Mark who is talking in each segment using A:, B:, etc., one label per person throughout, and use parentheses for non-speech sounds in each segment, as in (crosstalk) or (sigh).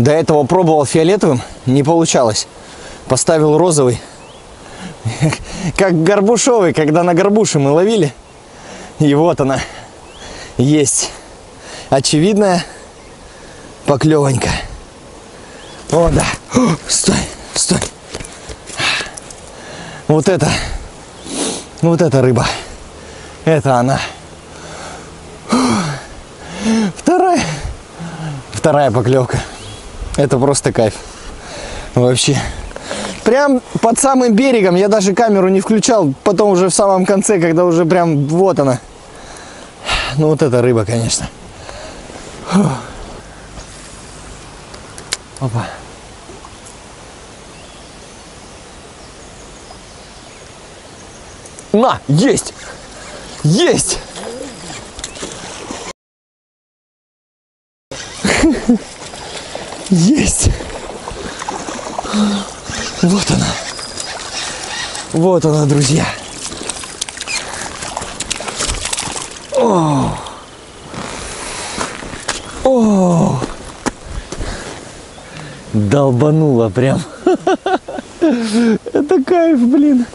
A: До этого пробовал фиолетовым, не получалось. Поставил розовый. Как горбушовый, когда на горбуше мы ловили. И вот она есть. Очевидная поклевонька. О, да. О, стой, стой. Вот это, вот эта рыба. Это она. Вторая, вторая поклевка. Это просто кайф. Вообще. Прям под самым берегом. Я даже камеру не включал. Потом уже в самом конце, когда уже прям вот она. Ну вот эта рыба, конечно. Фу. Опа. На, есть! Есть! (laughs) Есть! Вот она. Вот она, друзья. О! О! Долбанула прям. (laughs) Это кайф, блин.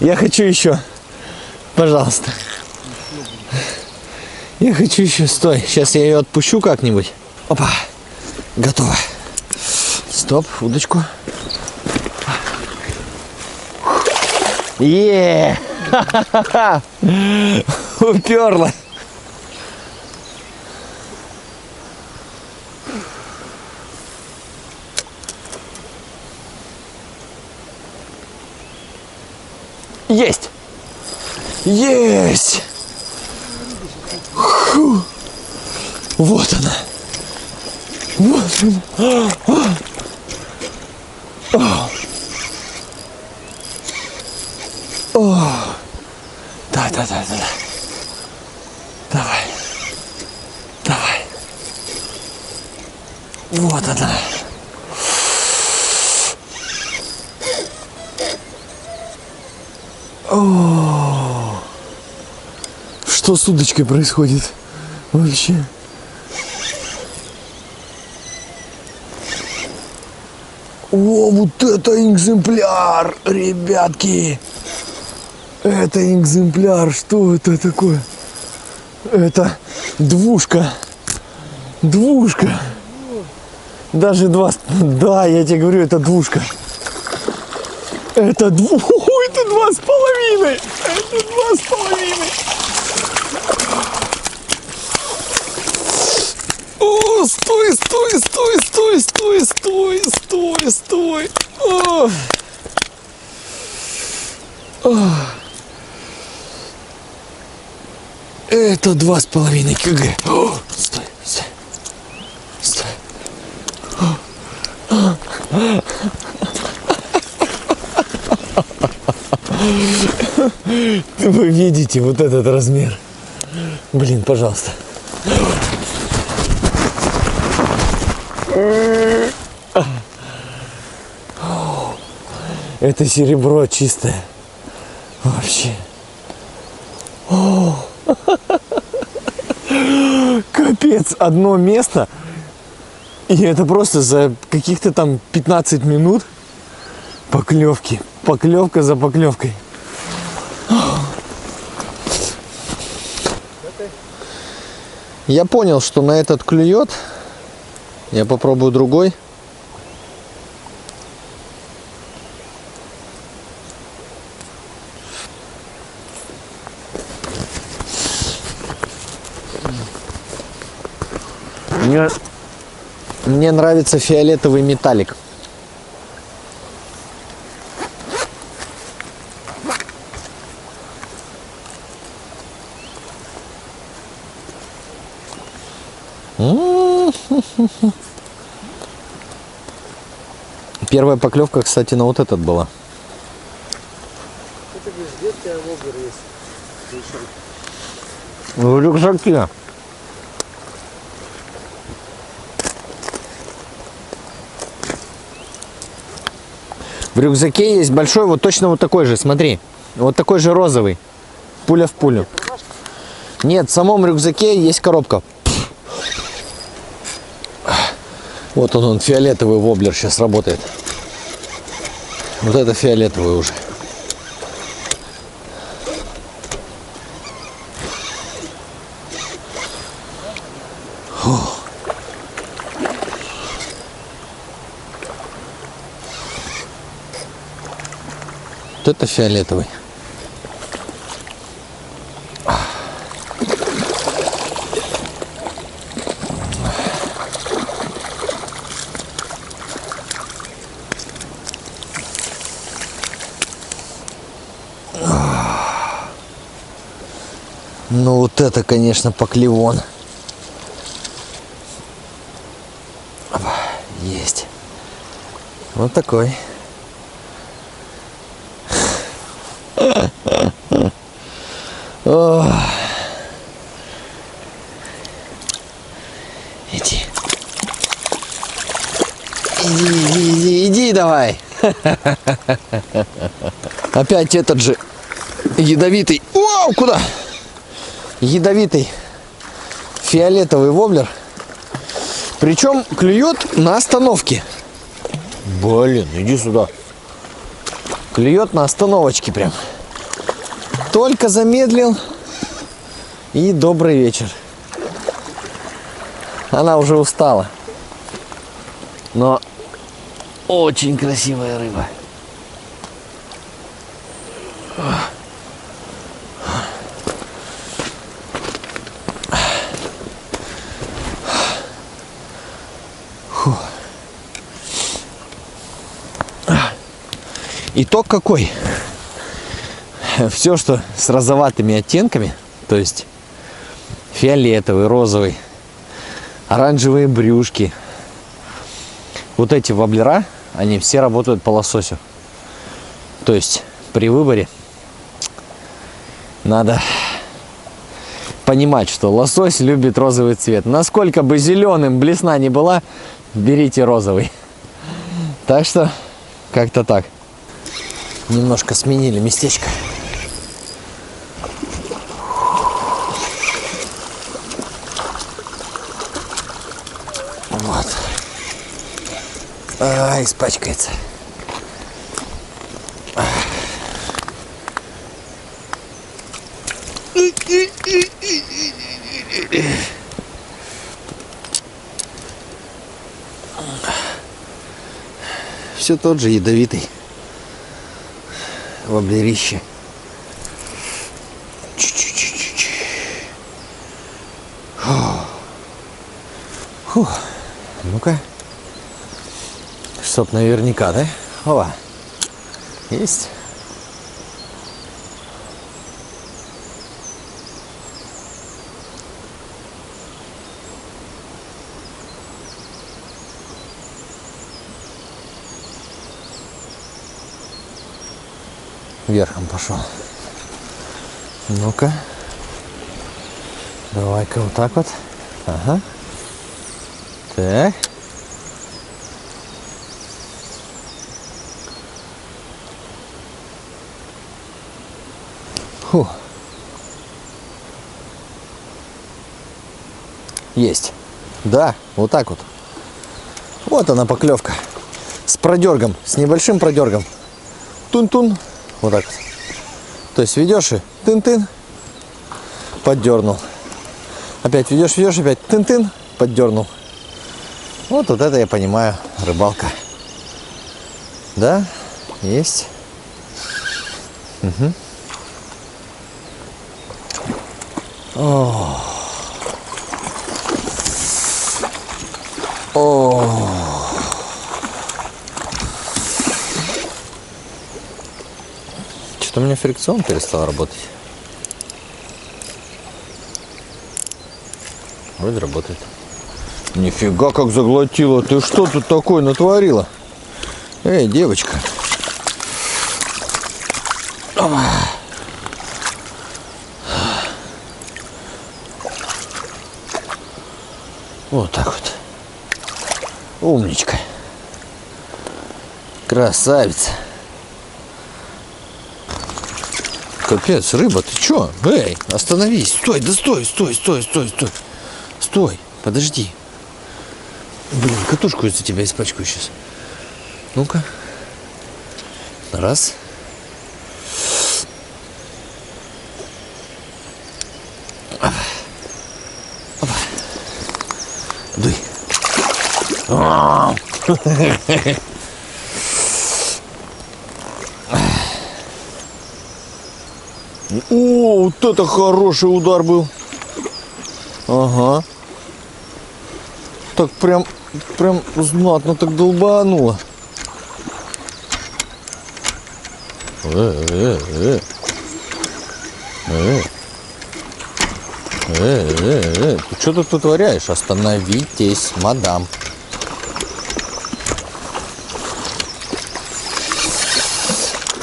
A: Я хочу еще. Пожалуйста. Я хочу еще. Стой. Сейчас я ее отпущу как-нибудь. Опа. Готово. Стоп, удочку. Е! (laughs) Уперла. Есть! Есть! Фу. Вот она. Вот она. О. Да, да, да, да. Давай. Давай. Вот она. О. Что с удочкой происходит? Вообще. О, вот это экземпляр, ребятки. Это экземпляр. Что это такое? Это двушка. Двушка. Даже два. Да, я тебе говорю, это двушка. Это дву... (laughs) Это два с половиной. Это два с половиной. О, стой, стой, стой, стой, стой, стой, стой, стой. О. О. Это два с половиной кг. О, Стой, стой, стой. Вы видите вот этот размер. Блин, пожалуйста. Это серебро чистое. Вообще. О. (laughs) Капец, одно место. И это просто за каких-то там 15 минут поклевки. Поклевка за поклевкой. Я понял, что на этот клюет. Я попробую другой. Мне, мне нравится фиолетовый металлик. (laughs) Первая поклевка, кстати, на вот этот была.
B: Это где у тебя воблер есть?
A: В рюкзаке. В рюкзаке есть большой, вот точно вот такой же, смотри. Вот такой же розовый. Пуля в пулю. Нет, в самом рюкзаке есть коробка. Вот он, он фиолетовый воблер сейчас работает. Вот это фиолетовый уже. Это фиолетовый. Ну вот это, конечно, поклевон. Есть. Вот такой. Ох. Иди. Иди, иди, иди, иди давай. (laughs) Опять этот же ядовитый. Вау, куда? Ядовитый фиолетовый воблер. Причем клюет на остановке. Блин, иди сюда. Клюет на остановочке прям. Только замедлил. И добрый вечер. Она уже устала. Но очень красивая рыба. Итог какой? (laughs) Все, что с розоватыми оттенками, то есть фиолетовый, розовый, оранжевые брюшки, вот эти воблера, они все работают по лососю. То есть при выборе надо понимать, что лосось любит розовый цвет. Насколько бы зеленым блесна не была, берите розовый. Так что как-то так. Немножко сменили местечко. А, испачкается. Все тот же ядовитый воблерище. Фух. Ну-ка. Чтоб наверняка, да? Ова. Есть. Верхом пошел. Ну-ка. Давай-ка вот так вот. Ага. Так. Фу. Есть. Да, вот так вот. Вот она поклевка. С продергом, с небольшим продергом. Тун-тун. Вот так вот. То есть ведешь и тын-тын, поддернул. Опять ведешь, ведешь, опять тын-тын, поддернул. Вот вот это я понимаю, рыбалка. Да, есть. Угу. О. О. Что-то у меня фрикцион перестал работать. Вроде работает. Нифига как заглотила. Ты что тут такое натворила? Эй, девочка. Вот так вот. Умничка. Красавица. Капец, рыба, ты чё? Эй, остановись. Стой, да стой, стой, стой, стой, стой. Стой, подожди.
C: Блин, катушку из-за тебя испачкаю сейчас. Ну-ка. Раз. Опа. Опа. Дуй. А. О, вот это хороший удар был. Ага. Так прям, прям знатно так долбануло. Э, э, э. Э. Э, э, э. Ты что тут вытворяешь? Остановитесь, мадам.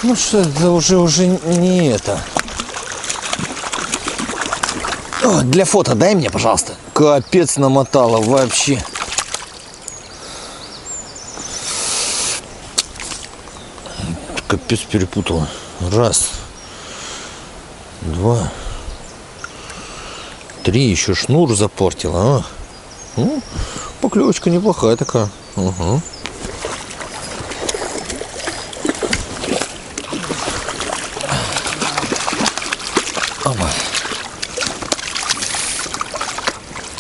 C: Ну что, это уже, уже не это. О, для фото дай мне, пожалуйста. Капец намотала вообще. Капец перепутала. Раз. Два. Три. Еще шнур запортила. А? Ну, поклевочка неплохая такая. Угу.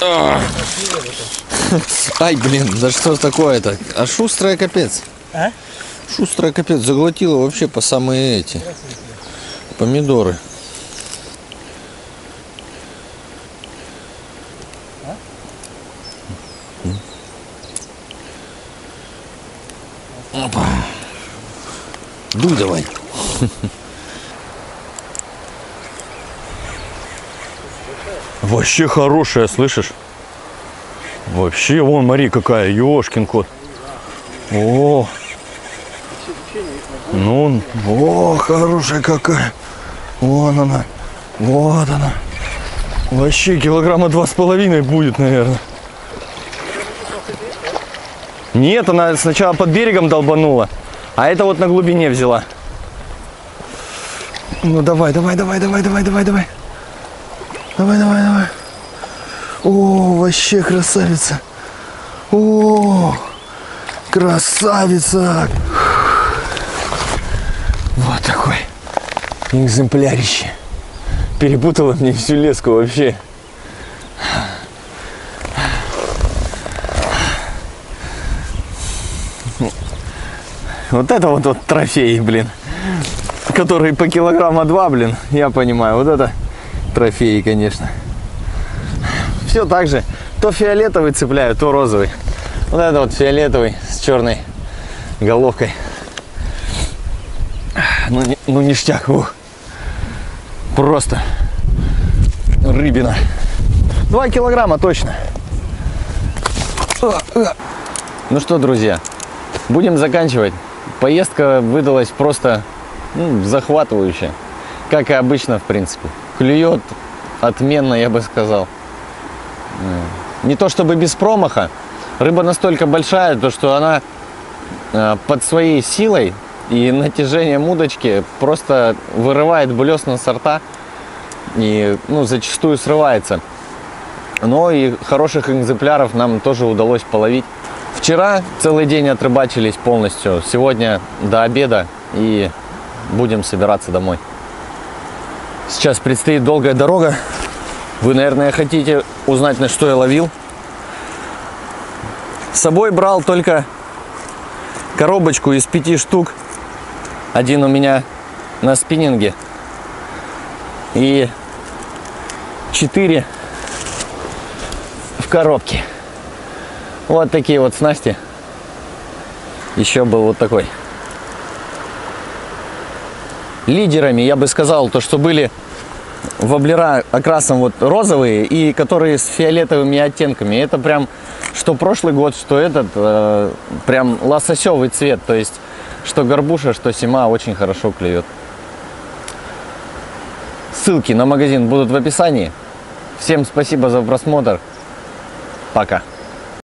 C: (laughs) Ай, блин, да что такое-то? А шустрая капец.
D: А?
C: Шустрая капец, заглотила вообще по самые эти помидоры. Опа. Дуй давай. (laughs)
A: Вообще хорошая, слышишь? Вообще, вон, Мари, какая, ёшкин кот. О, ну,
C: О, хорошая какая. Вон она. Вот она.
A: вообще килограмма два с половиной будет, наверное. Нет, она сначала под берегом долбанула, а это вот на глубине взяла.
C: Ну давай, давай, давай, давай, давай, давай, давай. Давай, давай, давай. О, вообще красавица. О, красавица. Вот такой экземплярище.
A: Перепутала мне всю леску вообще. Вот это вот, вот трофей, блин. Который по килограмма два, блин, я понимаю. Вот это трофеи, конечно. Все так же. То фиолетовый цепляю, то розовый. Вот это вот фиолетовый с черной головкой. Ну, ни- ну ништяк. ух. Просто рыбина. Два килограмма точно. Ну что, друзья, будем заканчивать. Поездка выдалась просто ну, захватывающая. Как и обычно, в принципе. Клюет отменно, я бы сказал. М. Не то чтобы без промаха. Рыба настолько большая, то что она э, под своей силой и натяжением удочки просто вырывает блесна сорта и ну, зачастую срывается. Но и хороших экземпляров нам тоже удалось половить. Вчера целый день отрыбачились полностью. Сегодня до обеда и будем собираться домой. Сейчас предстоит долгая дорога. Вы, наверное, хотите узнать, на что я ловил. С собой брал только коробочку из пяти штук. Один у меня на спиннинге. И четыре в коробке. Вот такие вот снасти. Еще был вот такой. Лидерами я бы сказал, то что были воблера окрасом вот розовые и которые с фиолетовыми оттенками. Это прям что прошлый год, что этот, э, прям лососевый цвет. То есть что горбуша, что сима очень хорошо клюет. Ссылки на магазин будут в описании. Всем спасибо за просмотр. Пока.